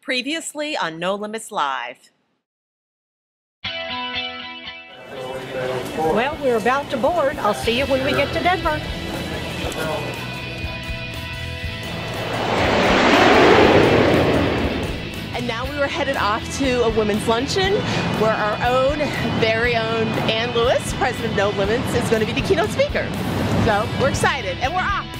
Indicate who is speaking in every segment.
Speaker 1: Previously on No Limits Live.
Speaker 2: Well, we're about to board. I'll see you when we get to Denver.
Speaker 1: And now we were headed off to a women's luncheon where our own, very own Ann Lewis, president of No Limits, is going to be the keynote speaker. So we're excited and we're off.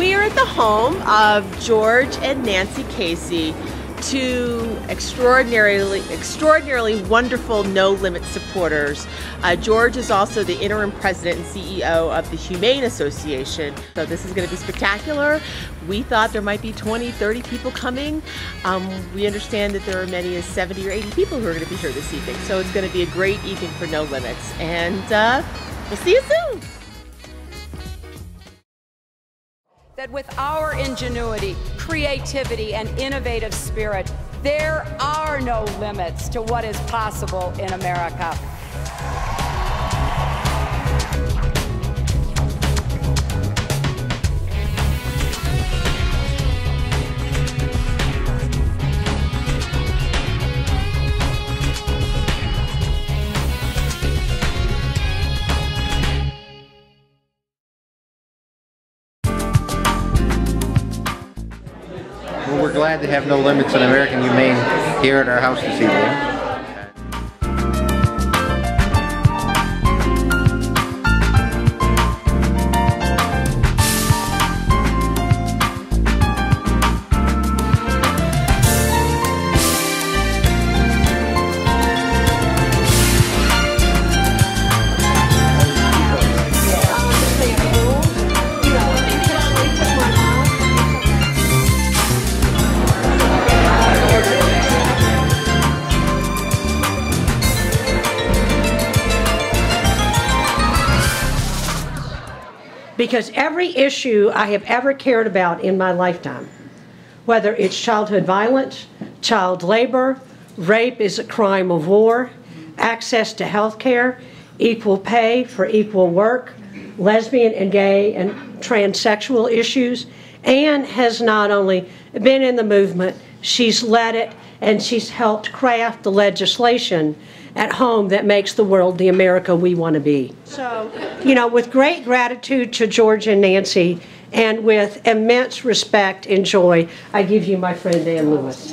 Speaker 1: We are at the home of George and Nancy Casey, two extraordinarily, extraordinarily wonderful No Limit supporters. Uh, George is also the interim president and CEO of the Humane Association. So this is going to be spectacular. We thought there might be 20, 30 people coming. Um, we understand that there are many as 70 or 80 people who are going to be here this evening. So it's going to be a great evening for No Limits. And uh, we'll see you soon.
Speaker 3: That with our ingenuity, creativity, and innovative spirit, there are no limits to what is possible in America.
Speaker 4: Glad to have No Limits in American Humane here at our house this evening.
Speaker 2: Because every issue I have ever cared about in my lifetime, whether it's childhood violence, child labor, rape is a crime of war, access to health care, equal pay for equal work, lesbian and gay and transsexual issues, Ann has not only been in the movement, she's led it and she's helped craft the legislation at home that makes the world the America we want to be. So, you know, with great gratitude to George and Nancy and with immense respect and joy, I give you my friend Ann Lewis.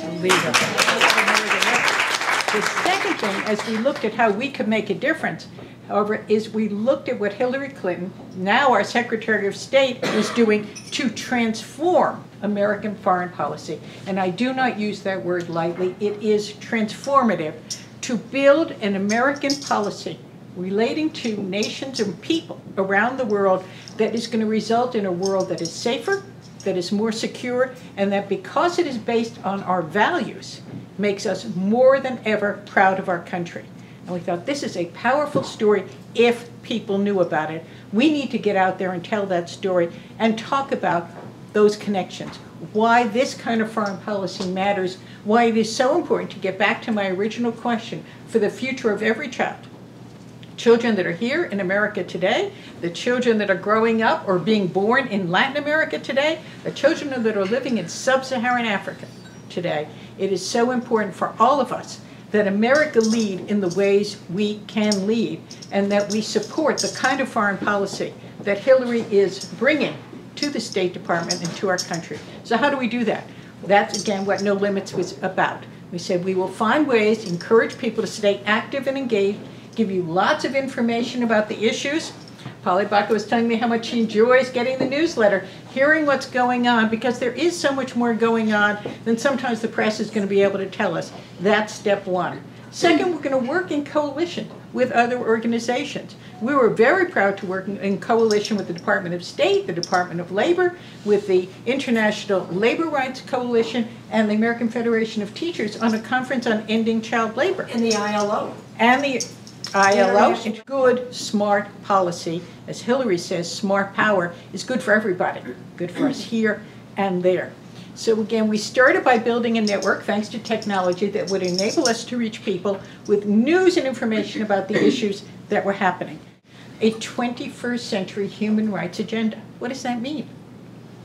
Speaker 5: The second thing, as we looked at how we could make a difference, however, is we looked at what Hillary Clinton, now our Secretary of State, is doing to transform American foreign policy. And I do not use that word lightly. It is transformative to build an American policy relating to nations and people around the world that is going to result in a world that is safer, that is more secure, and that because it is based on our values, makes us more than ever proud of our country. And we thought this is a powerful story if people knew about it. We need to get out there and tell that story and talk about those connections. Why this kind of foreign policy matters, why it is so important to get back to my original question for the future of every child. Children that are here in America today, the children that are growing up or being born in Latin America today, the children that are living in sub-Saharan Africa today. It is so important for all of us that America lead in the ways we can lead and that we support the kind of foreign policy that Hillary is bringing to the State Department and to our country. So how do we do that? That's again what No Limits was about. We said we will find ways encourage people to stay active and engaged, give you lots of information about the issues. Polly Baca was telling me how much she enjoys getting the newsletter, hearing what's going on, because there is so much more going on than sometimes the press is going to be able to tell us. That's step one. Second, we're going to work in coalition with other organizations. We were very proud to work in coalition with the Department of State, the Department of Labor, with the International Labor Rights Coalition, and the American Federation of Teachers on a conference on ending child labor.
Speaker 2: And the ILO.
Speaker 5: And the ILO. Good, smart policy. As Hillary says, smart power is good for everybody. Good for us here and there. So again, we started by building a network, thanks to technology, that would enable us to reach people with news and information about the issues that were happening. a 21st century human rights agenda. What does that mean?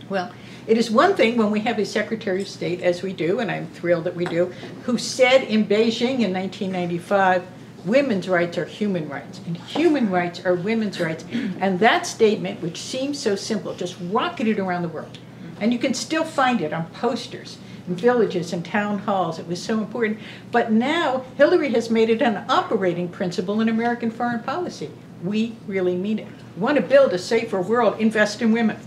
Speaker 5: Well, it is one thing when we have a Secretary of State, as we do, and I'm thrilled that we do, who said in Beijing in 1995, women's rights are human rights, and human rights are women's rights. And that statement, which seems so simple, just rocketed around the world. And you can still find it on posters in villages and town halls. It was so important. But now Hillary has made it an operating principle in American foreign policy. We really mean it. We want to build a safer world, invest in women.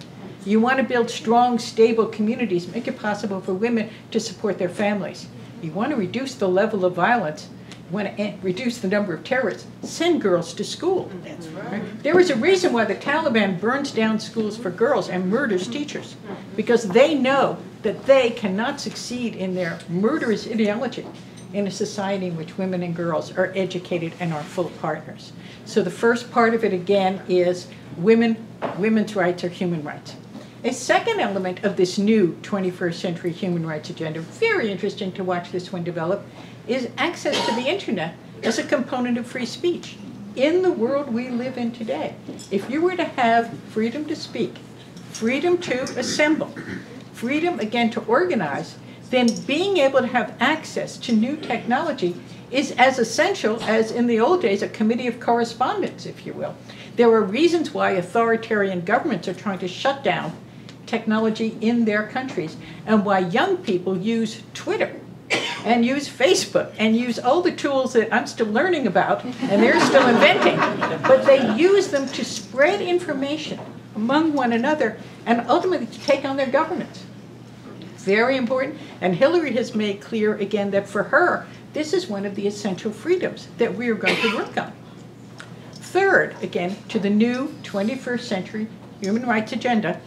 Speaker 5: You want to build strong, stable communities, make it possible for women to support their families. You want to reduce the level of violence, you want to reduce the number of terrorists, send girls to school. Mm, that's mm-hmm. right. There is a reason why the Taliban burns down schools for girls and murders mm-hmm. teachers, mm-hmm. because they know that they cannot succeed in their murderous ideology in a society in which women and girls are educated and are full partners. So the first part of it again is women, women's rights are human rights. A second element of this new 21st century human rights agenda, very interesting to watch this one develop, is access to the internet as a component of free speech. In the world we live in today, if you were to have freedom to speak, freedom to assemble, freedom again to organize, then being able to have access to new technology is as essential as in the old days a committee of correspondence, if you will. There are reasons why authoritarian governments are trying to shut down technology in their countries and why young people use Twitter and use Facebook and use all the tools that I'm still learning about and they're still inventing. But they use them to spread information among one another and ultimately to take on their governments. Very important. And Hillary has made clear again that for her, this is one of the essential freedoms that we are going to work on. Third, again, to the new 21st century human rights agenda,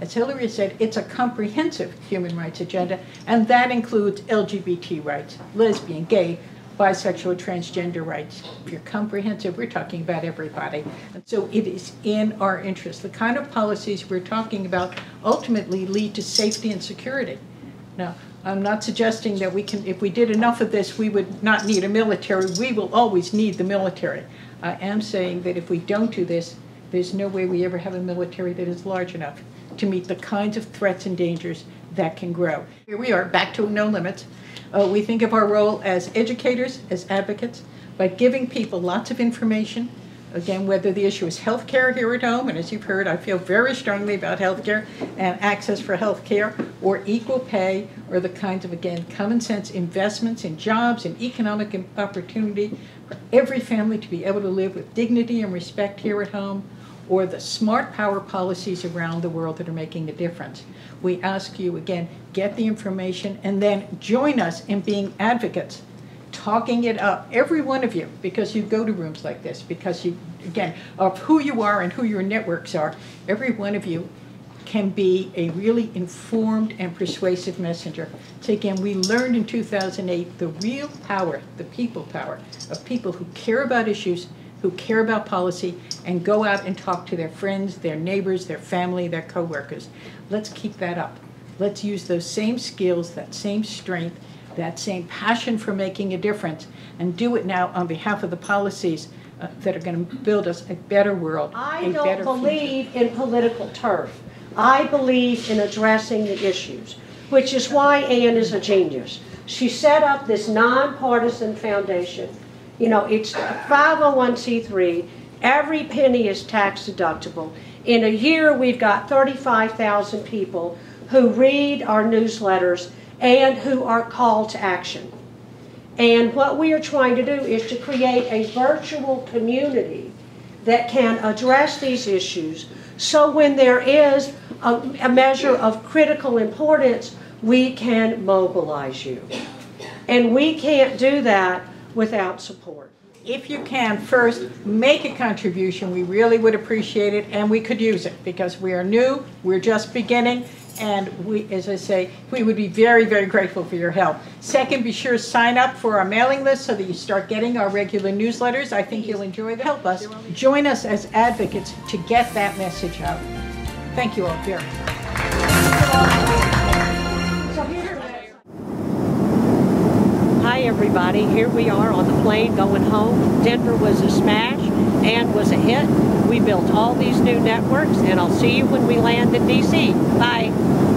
Speaker 5: as Hillary said, it's a comprehensive human rights agenda, and that includes LGBT rights, lesbian, gay, bisexual, transgender rights. If you're comprehensive, we're talking about everybody. And so it is in our interest. The kind of policies we're talking about ultimately lead to safety and security. Now, I'm not suggesting that we can, if we did enough of this, we would not need a military. We will always need the military. I am saying that if we don't do this, there's no way we ever have a military that is large enough to meet the kinds of threats and dangers that can grow. Here we are, back to no limits. Uh, we think of our role as educators, as advocates, by giving people lots of information. Again, whether the issue is health care here at home, and as you've heard, I feel very strongly about health care and access for health care, or equal pay, or the kinds of, again, common sense investments in jobs and economic opportunity for every family to be able to live with dignity and respect here at home, or the smart power policies around the world that are making a difference. We ask you, again, get the information and then join us in being advocates, talking it up, every one of you, because you go to rooms like this, because you, again, of who you are and who your networks are, every one of you can be a really informed and persuasive messenger. So again, we learned in 2008 the real power, the people power, of people who care about issues who care about policy and go out and talk to their friends, their neighbors, their family, their coworkers. Let's keep that up. Let's use those same skills, that same strength, that same passion for making a difference, and do it now on behalf of the policies uh, that are going to build us a better world.
Speaker 2: I don't believe future. in political turf. I believe in addressing the issues, which is why Ann is a genius. She set up this nonpartisan foundation you know, it's 501c3. Every penny is tax deductible. In a year, we've got 35,000 people who read our newsletters and who are called to action. And what we are trying to do is to create a virtual community that can address these issues so when there is a, a, measure of critical importance, we can mobilize you. And we can't do that without support.
Speaker 5: If you can, first make a contribution. We really would appreciate it, and we could use it because we are new, we're just beginning, and we, as I say, we would be very, very grateful for your help. Second, be sure to sign up for our mailing list so that you start getting our regular newsletters. I think you'll enjoy them. Help us. Join us as advocates to get that message out. Thank you all very much.
Speaker 2: Everybody. Here we are on the plane going home. Denver was a smash. and was a hit. We built all these new networks, and I'll see you when we land in DC. Bye.